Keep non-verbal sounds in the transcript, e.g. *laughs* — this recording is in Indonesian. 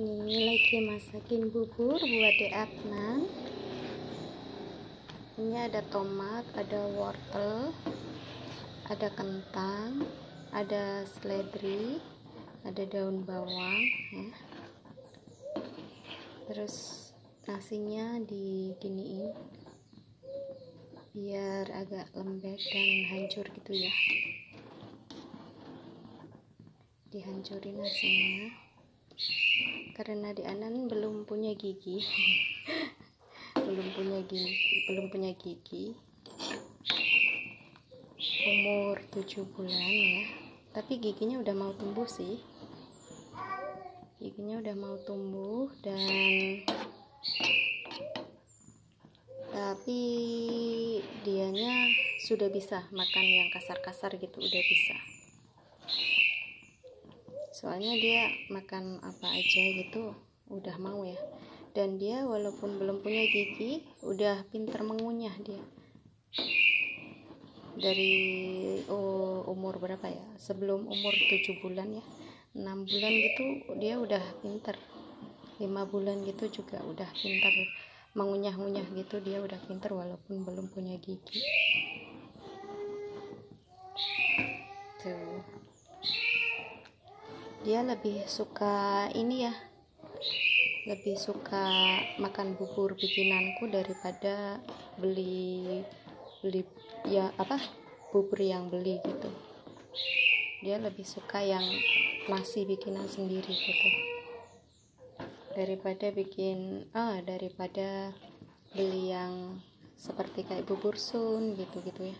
Ini lagi masakin bubur buat De Adnan. Ini ada tomat, ada wortel, ada kentang, ada seledri, ada daun bawang, ya. Terus nasinya diginiin biar agak lembek dan hancur gitu ya dihancurin nasinya karena di Anan belum punya gigi. *laughs* Belum punya gigi belum punya gigi. Umur 7 bulan ya. Tapi giginya udah mau tumbuh sih. Giginya udah mau tumbuh dan tapi dianya sudah bisa makan yang kasar-kasar gitu udah bisa soalnya dia makan apa aja gitu udah mau ya. Dan dia walaupun belum punya gigi udah pinter mengunyah dia. Dari oh, umur berapa ya? Sebelum umur 7 bulan ya. 6 bulan gitu dia udah pinter. 5 bulan gitu juga udah pinter mengunyah-ngunyah gitu dia udah pinter walaupun belum punya gigi dia lebih suka ini ya lebih suka makan bubur bikinanku daripada beli beli ya apa bubur yang beli gitu. Dia lebih suka yang nasi bikinan sendiri gitu. Daripada bikin ah daripada beli yang seperti kayak bubur sun gitu gitu ya